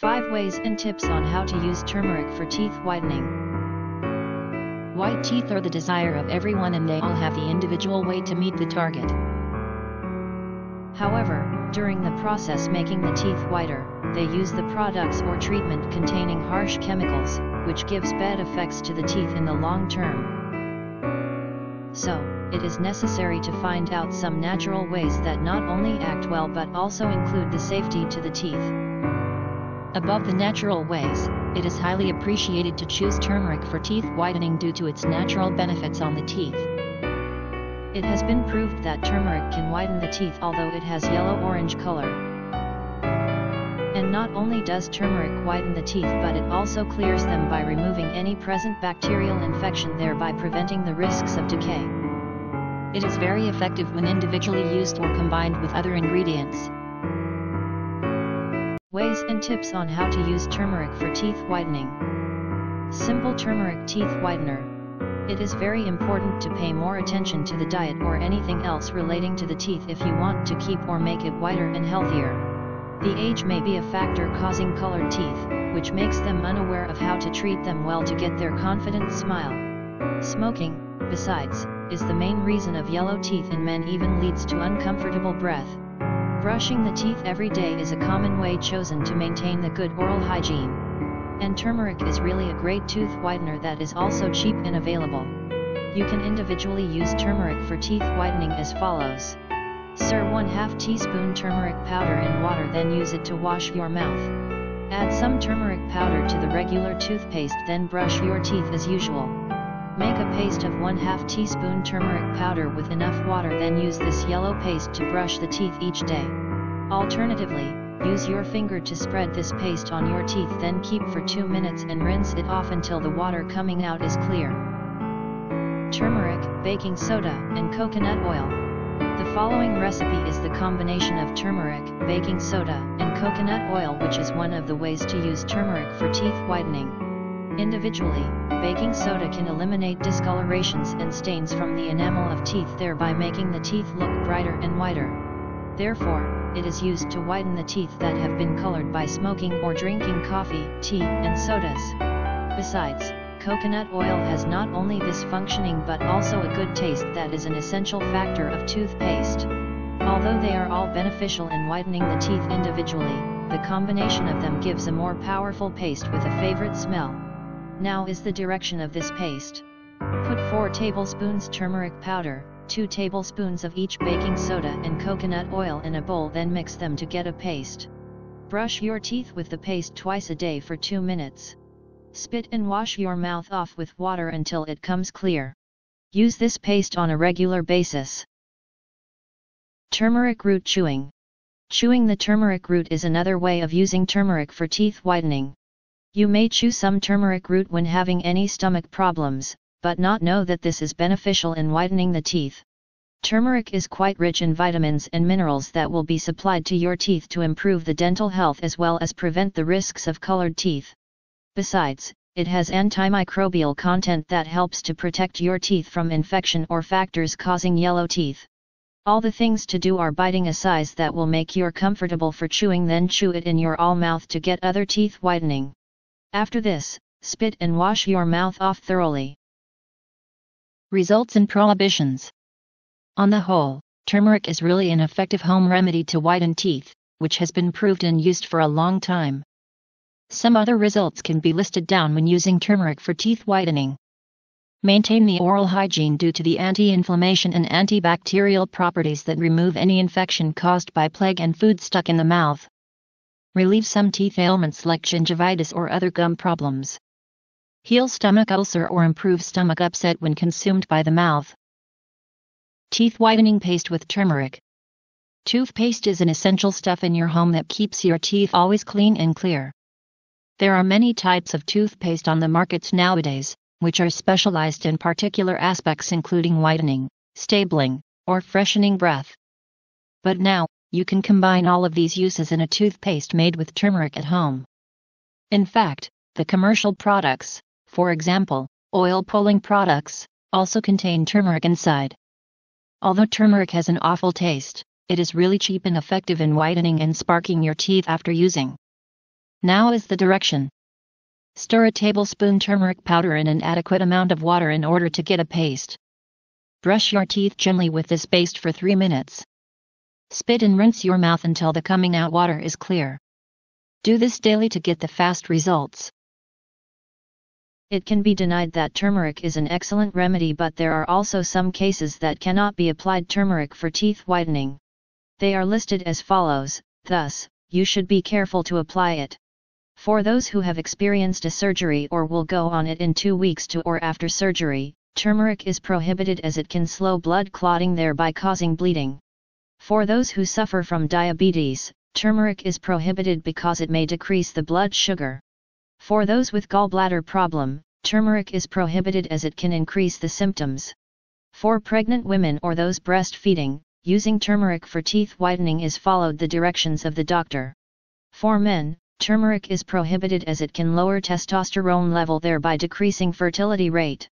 5 ways and tips on how to use turmeric for teeth whitening. White teeth are the desire of everyone and they all have the individual way to meet the target. However, during the process making the teeth whiter, they use the products or treatment containing harsh chemicals, which gives bad effects to the teeth in the long term. So, it is necessary to find out some natural ways that not only act well but also include the safety to the teeth. Above the natural ways, it is highly appreciated to choose turmeric for teeth whitening due to its natural benefits on the teeth. It has been proved that turmeric can whiten the teeth although it has yellow-orange color. And not only does turmeric whiten the teeth but it also clears them by removing any present bacterial infection thereby preventing the risks of decay. It is very effective when individually used or combined with other ingredients. Ways and tips on how to use turmeric for teeth whitening. Simple turmeric teeth whitener. It is very important to pay more attention to the diet or anything else relating to the teeth if you want to keep or make it whiter and healthier. The age may be a factor causing colored teeth, which makes them unaware of how to treat them well to get their confident smile. Smoking, besides, is the main reason of yellow teeth in men even leads to uncomfortable breath. Brushing the teeth every day is a common way chosen to maintain the good oral hygiene. And turmeric is really a great tooth whitener that is also cheap and available. You can individually use turmeric for teeth whitening as follows. Stir 1 2 teaspoon turmeric powder in water then use it to wash your mouth. Add some turmeric powder to the regular toothpaste then brush your teeth as usual. Make a paste of 1 2 teaspoon turmeric powder with enough water then use this yellow paste to brush the teeth each day. Alternatively, use your finger to spread this paste on your teeth then keep for 2 minutes and rinse it off until the water coming out is clear. Turmeric, baking soda, and coconut oil. The following recipe is the combination of turmeric, baking soda, and coconut oil which is one of the ways to use turmeric for teeth whitening. Individually, baking soda can eliminate discolorations and stains from the enamel of teeth thereby making the teeth look brighter and whiter. Therefore, it is used to whiten the teeth that have been colored by smoking or drinking coffee, tea, and sodas. Besides, coconut oil has not only this functioning but also a good taste that is an essential factor of toothpaste. Although they are all beneficial in whitening the teeth individually, the combination of them gives a more powerful paste with a favorite smell. Now is the direction of this paste. Put 4 tablespoons turmeric powder, 2 tablespoons of each baking soda and coconut oil in a bowl then mix them to get a paste. Brush your teeth with the paste twice a day for 2 minutes. Spit and wash your mouth off with water until it comes clear. Use this paste on a regular basis. Turmeric root chewing. Chewing the turmeric root is another way of using turmeric for teeth whitening. You may chew some turmeric root when having any stomach problems, but not know that this is beneficial in whitening the teeth. Turmeric is quite rich in vitamins and minerals that will be supplied to your teeth to improve the dental health as well as prevent the risks of colored teeth. Besides, it has antimicrobial content that helps to protect your teeth from infection or factors causing yellow teeth. All the things to do are biting a size that will make you comfortable for chewing then chew it in your all mouth to get other teeth whitening. After this, spit and wash your mouth off thoroughly. Results and prohibitions. On the whole, turmeric is really an effective home remedy to whiten teeth, which has been proved and used for a long time. Some other results can be listed down when using turmeric for teeth whitening. Maintain the oral hygiene due to the anti-inflammation and antibacterial properties that remove any infection caused by plague and food stuck in the mouth relieve some teeth ailments like gingivitis or other gum problems. Heal stomach ulcer or improve stomach upset when consumed by the mouth. Teeth whitening paste with turmeric. Toothpaste is an essential stuff in your home that keeps your teeth always clean and clear. There are many types of toothpaste on the markets nowadays, which are specialized in particular aspects including whitening, stabling, or freshening breath. But now, you can combine all of these uses in a toothpaste made with turmeric at home. In fact, the commercial products, for example, oil pulling products, also contain turmeric inside. Although turmeric has an awful taste, it is really cheap and effective in whitening and sparking your teeth after using. Now is the direction. Stir a tablespoon turmeric powder in an adequate amount of water in order to get a paste. Brush your teeth gently with this paste for 3 minutes. Spit and rinse your mouth until the coming out water is clear. Do this daily to get the fast results. It can be denied that turmeric is an excellent remedy but there are also some cases that cannot be applied turmeric for teeth whitening. They are listed as follows, thus, you should be careful to apply it. For those who have experienced a surgery or will go on it in two weeks to or after surgery, turmeric is prohibited as it can slow blood clotting thereby causing bleeding. For those who suffer from diabetes, turmeric is prohibited because it may decrease the blood sugar. For those with gallbladder problem, turmeric is prohibited as it can increase the symptoms. For pregnant women or those breastfeeding, using turmeric for teeth whitening is followed the directions of the doctor. For men, turmeric is prohibited as it can lower testosterone level thereby decreasing fertility rate.